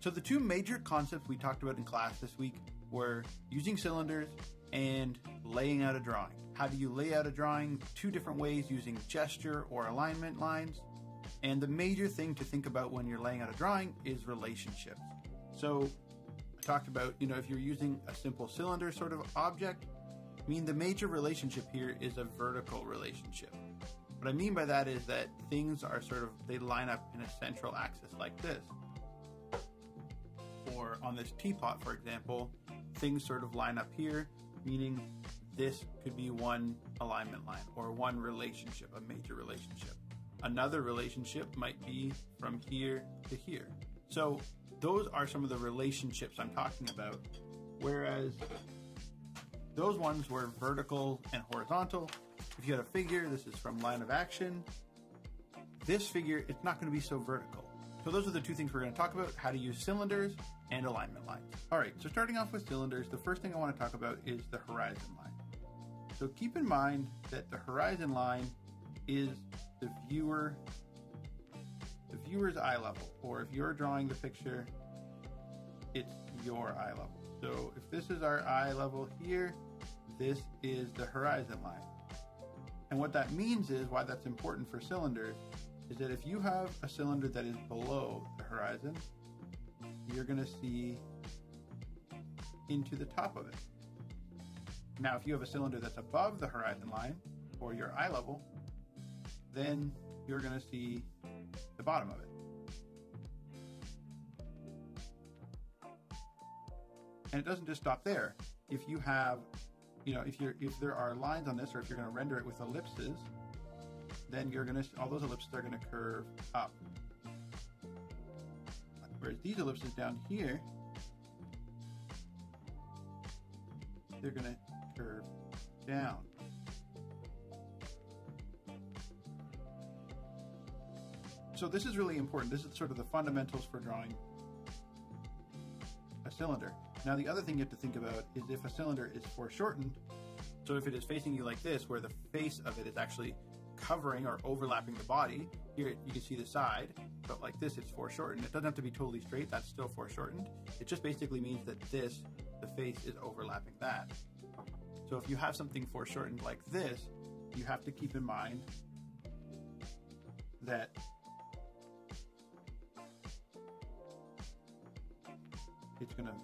So the two major concepts we talked about in class this week were using cylinders and laying out a drawing. How do you lay out a drawing? Two different ways using gesture or alignment lines. And the major thing to think about when you're laying out a drawing is relationships. So I talked about, you know, if you're using a simple cylinder sort of object, I mean, the major relationship here is a vertical relationship. What I mean by that is that things are sort of, they line up in a central axis like this. Or on this teapot, for example, things sort of line up here, meaning this could be one alignment line or one relationship, a major relationship. Another relationship might be from here to here. So those are some of the relationships I'm talking about. Whereas those ones were vertical and horizontal. If you had a figure, this is from line of action. This figure, it's not going to be so vertical. So those are the two things we're going to talk about, how to use cylinders and alignment lines. All right, so starting off with cylinders, the first thing I want to talk about is the horizon line. So keep in mind that the horizon line is the viewer the viewer's eye level, or if you're drawing the picture, it's your eye level. So if this is our eye level here, this is the horizon line. And what that means is why that's important for cylinders is that if you have a cylinder that is below the horizon, you're going to see into the top of it. Now, if you have a cylinder that's above the horizon line or your eye level, then you're going to see the bottom of it. And it doesn't just stop there. If you have, you know, if you're if there are lines on this, or if you're going to render it with ellipses, then you're going to all those ellipses are going to curve up. Whereas these ellipses down here, they're going to curve down. So this is really important. This is sort of the fundamentals for drawing a cylinder. Now the other thing you have to think about is if a cylinder is foreshortened, so if it is facing you like this, where the face of it is actually covering or overlapping the body, here you can see the side, but like this it's foreshortened. It doesn't have to be totally straight, that's still foreshortened. It just basically means that this, the face is overlapping that. So if you have something foreshortened like this, you have to keep in mind that it's going to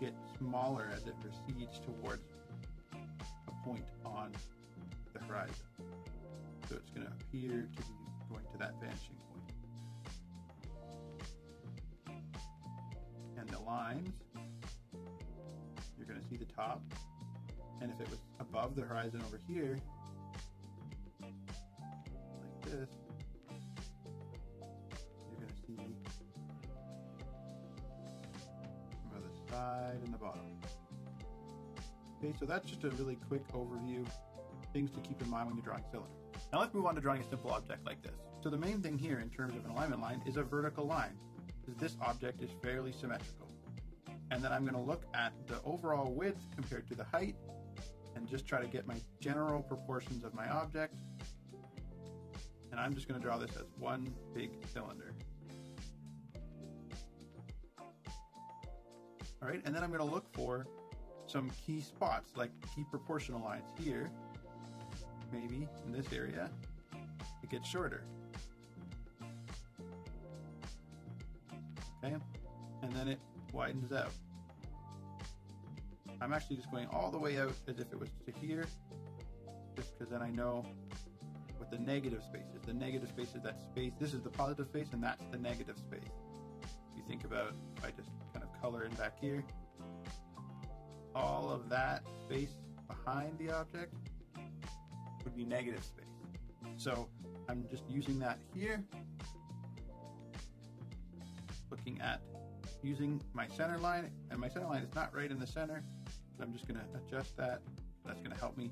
get smaller as it recedes towards a point on the horizon. So it's going to appear to be going to that vanishing point. And the lines, you're going to see the top. And if it was above the horizon over here, like this, you're going to see the side and the bottom. Okay, so that's just a really quick overview, things to keep in mind when you're drawing cylinder. Now let's move on to drawing a simple object like this. So the main thing here in terms of an alignment line is a vertical line, this object is fairly symmetrical. And then I'm going to look at the overall width compared to the height, and just try to get my general proportions of my object. And I'm just going to draw this as one big cylinder. All right, and then I'm going to look for some key spots, like key proportional lines here, maybe in this area, it gets shorter. Okay, and then it widens out. I'm actually just going all the way out as if it was to here, just because then I know what the negative space is. The negative space is that space, this is the positive space, and that's the negative space. If you think about, I just kind of color in back here, all of that space behind the object would be negative space. So I'm just using that here, looking at using my center line, and my center line is not right in the center, so I'm just gonna adjust that. That's gonna help me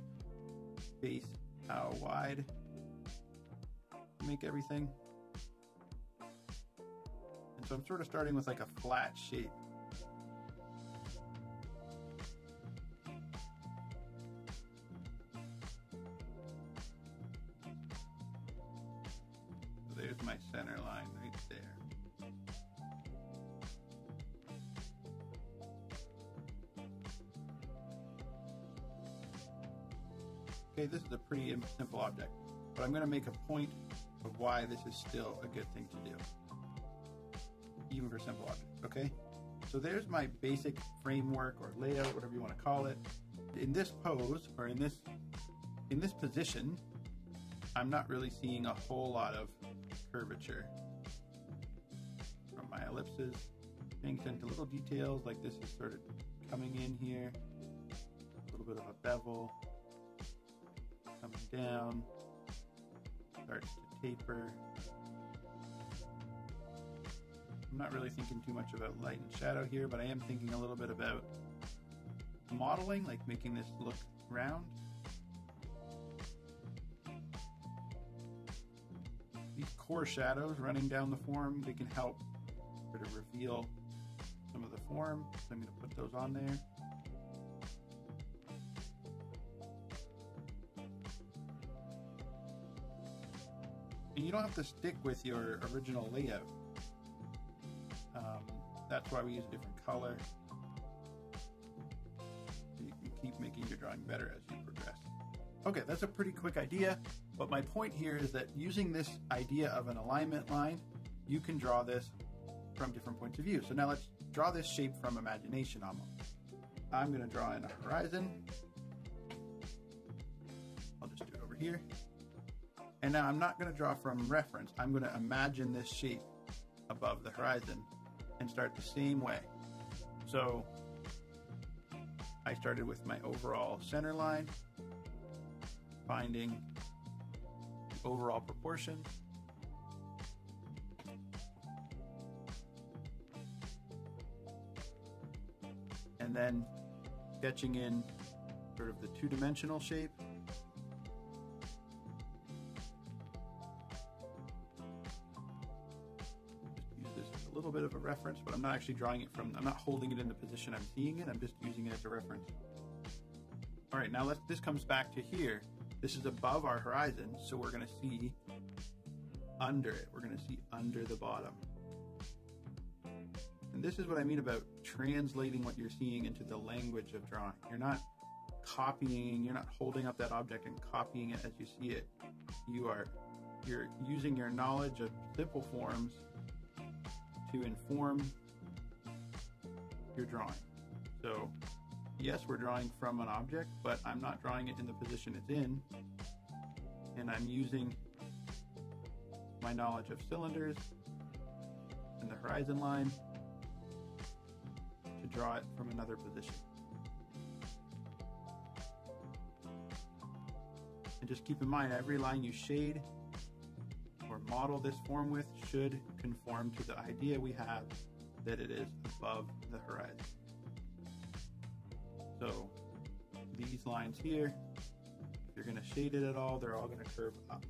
base how wide make everything. And so I'm sort of starting with like a flat shape. There's my center line right there. Okay, this is a pretty simple object, but I'm going to make a point of why this is still a good thing to do, even for simple objects, okay? So there's my basic framework or layout, whatever you want to call it. In this pose, or in this, in this position, I'm not really seeing a whole lot of curvature from my ellipses. Paying attention to little details like this is sort of coming in here, a little bit of a bevel, coming down, starts to taper. I'm not really thinking too much about light and shadow here, but I am thinking a little bit about modeling, like making this look round. These core shadows running down the form, they can help sort of reveal some of the form. So I'm going to put those on there. And you don't have to stick with your original layout. Um, that's why we use a different color. You can keep making your drawing better as you progress. Okay, that's a pretty quick idea, but my point here is that using this idea of an alignment line, you can draw this from different points of view. So now let's draw this shape from imagination almost. I'm going to draw in a horizon. I'll just do it over here. And now I'm not going to draw from reference. I'm going to imagine this shape above the horizon and start the same way. So I started with my overall center line, finding the overall proportion. And then sketching in sort of the two-dimensional shape. Use this a little bit of a reference, but I'm not actually drawing it from, I'm not holding it in the position I'm seeing it, I'm just using it as a reference. All right, now let's, this comes back to here. This is above our horizon, so we're gonna see under it. We're gonna see under the bottom. And this is what I mean about translating what you're seeing into the language of drawing. You're not copying, you're not holding up that object and copying it as you see it. You are, you're using your knowledge of simple forms to inform your drawing. So, yes, we're drawing from an object, but I'm not drawing it in the position it's in, and I'm using my knowledge of cylinders and the horizon line to draw it from another position. And just keep in mind, every line you shade or model this form with should conform to the idea we have that it is above the horizon. So these lines here, if you're going to shade it at all, they're all going to curve up.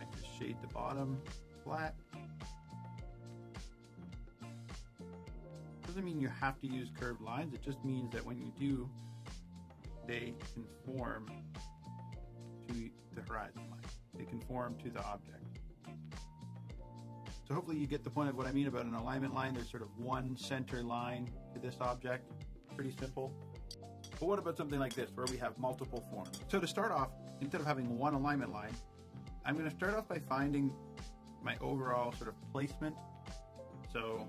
I just shade the bottom flat. doesn't mean you have to use curved lines. It just means that when you do, they conform to the horizon line. They conform to the object. So hopefully you get the point of what I mean about an alignment line. There's sort of one center line to this object. Pretty simple. But what about something like this, where we have multiple forms? So to start off, instead of having one alignment line, I'm going to start off by finding my overall sort of placement. So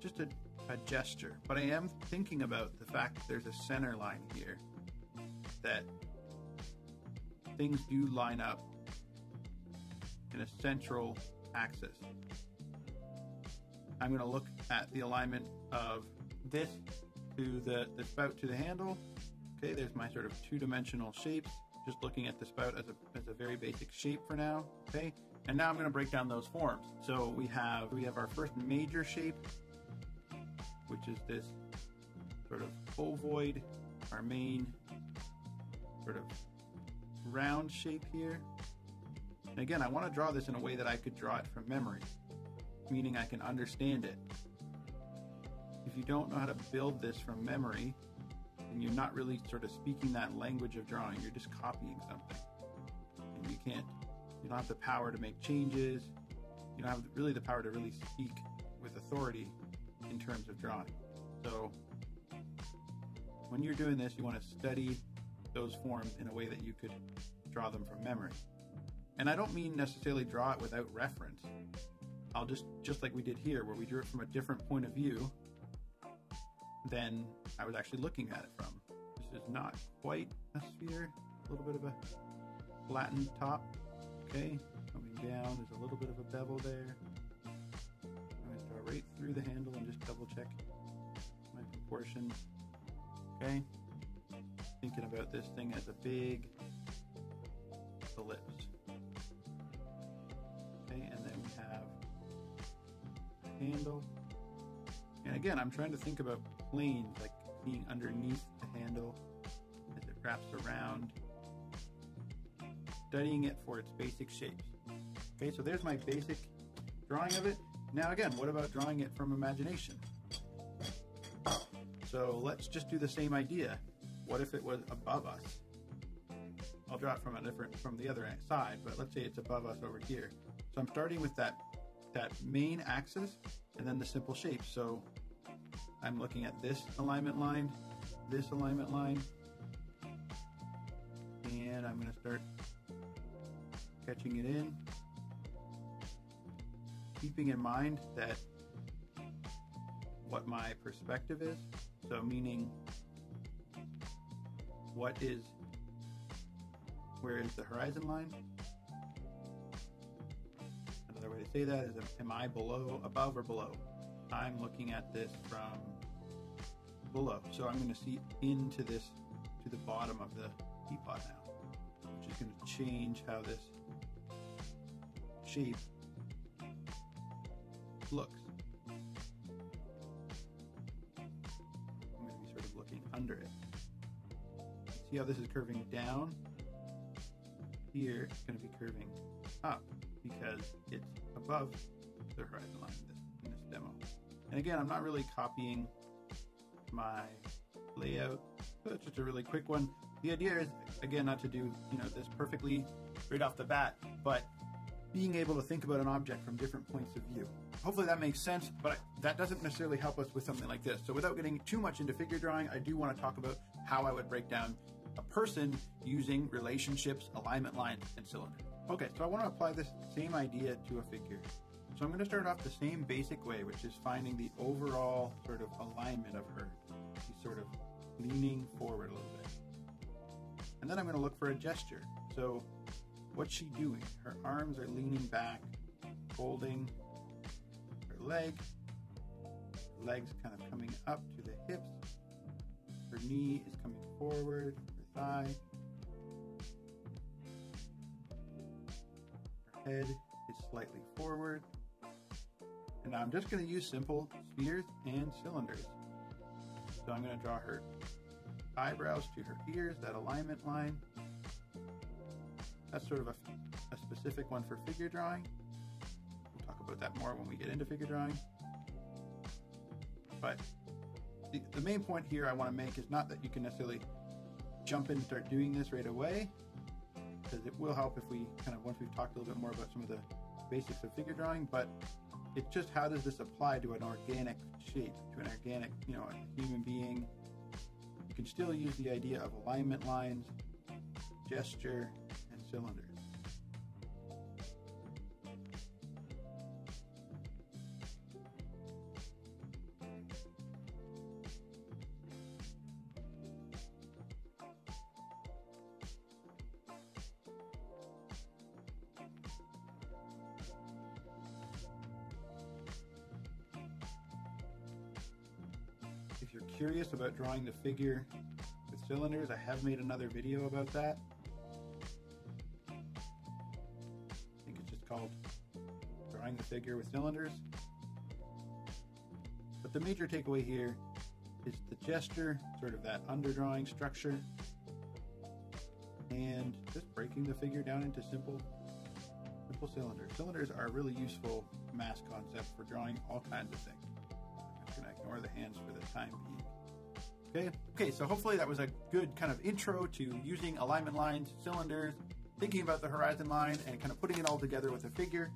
just a, a gesture, but I am thinking about the fact that there's a center line here that things do line up in a central axis. I'm going to look at the alignment of this to the, the spout to the handle. Okay, there's my sort of two-dimensional shapes. Just looking at the spout as a, as a very basic shape for now. Okay, and now I'm going to break down those forms. So we have we have our first major shape, which is this sort of ovoid, our main sort of round shape here. And again, I want to draw this in a way that I could draw it from memory, meaning I can understand it. If you don't know how to build this from memory, then you're not really sort of speaking that language of drawing. You're just copying something. And you can't You don't have the power to make changes. You don't have really the power to really speak with authority in terms of drawing. So when you're doing this, you want to study those forms in a way that you could draw them from memory. And I don't mean necessarily draw it without reference. I'll just, just like we did here, where we drew it from a different point of view than I was actually looking at it from. This is not quite a sphere, a little bit of a flattened top. Okay, coming down, there's a little bit of a bevel there. I'm to draw right through the handle and just double check my proportions. Okay, thinking about this thing as a big ellipse. Okay, and then we have handle. And again, I'm trying to think about planes, like being underneath the handle as it wraps around, studying it for its basic shapes. Okay, so there's my basic drawing of it. Now again, what about drawing it from imagination? So let's just do the same idea. What if it was above us? I'll draw it from a different from the other side, but let's say it's above us over here. So I'm starting with that that main axis and then the simple shape. So I'm looking at this alignment line, this alignment line, and I'm going to start catching it in, keeping in mind that what my perspective is. So meaning what is where is the horizon line? Another way to say that is am I below, above, or below? I'm looking at this from below. So I'm going to see into this, to the bottom of the teapot now, which is going to change how this shape looks. I'm going to be sort of looking under it. See how this is curving down? Here, it's going to be curving up because it's above the horizon line in this, in this demo. And again, I'm not really copying my layout, so it's just a really quick one. The idea is, again, not to do you know this perfectly right off the bat, but being able to think about an object from different points of view. Hopefully that makes sense, but that doesn't necessarily help us with something like this. So without getting too much into figure drawing, I do want to talk about how I would break down a person using relationships, alignment lines, and cylinder. Okay, so I want to apply this same idea to a figure. So I'm going to start off the same basic way, which is finding the overall sort of alignment of her. She's sort of leaning forward a little bit. And then I'm going to look for a gesture. So what's she doing? Her arms are leaning back, holding her leg. Her legs kind of coming up to the hips. Her knee is coming forward, Her head is slightly forward. And I'm just going to use simple spheres and cylinders. So I'm going to draw her eyebrows to her ears, that alignment line. That's sort of a, a specific one for figure drawing. We'll talk about that more when we get into figure drawing. But the, the main point here I want to make is not that you can necessarily jump in and start doing this right away, because it will help if we kind of, once we've talked a little bit more about some of the basics of figure drawing, but it's just how does this apply to an organic shape, to an organic, you know, a human being. You can still use the idea of alignment lines, gesture, and cylinders. You're curious about drawing the figure with cylinders, I have made another video about that. I think it's just called Drawing the Figure with Cylinders. But the major takeaway here is the gesture, sort of that underdrawing structure, and just breaking the figure down into simple simple cylinders. Cylinders are a really useful mass concept for drawing all kinds of things. The hands for the time being. Okay, okay, so hopefully that was a good kind of intro to using alignment lines, cylinders, thinking about the horizon line and kind of putting it all together with a figure.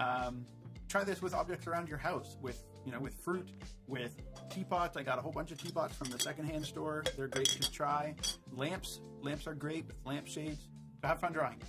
Um, try this with objects around your house, with you know, with fruit, with teapots. I got a whole bunch of teapots from the secondhand store. They're great to try. Lamps, lamps are great with lampshades. So have fun drawing.